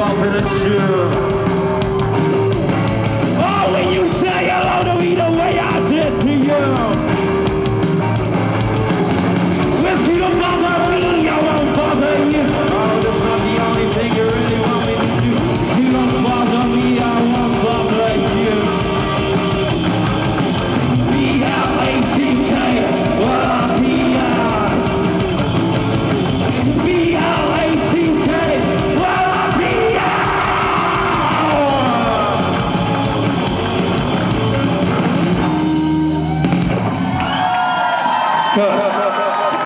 up in the shoe.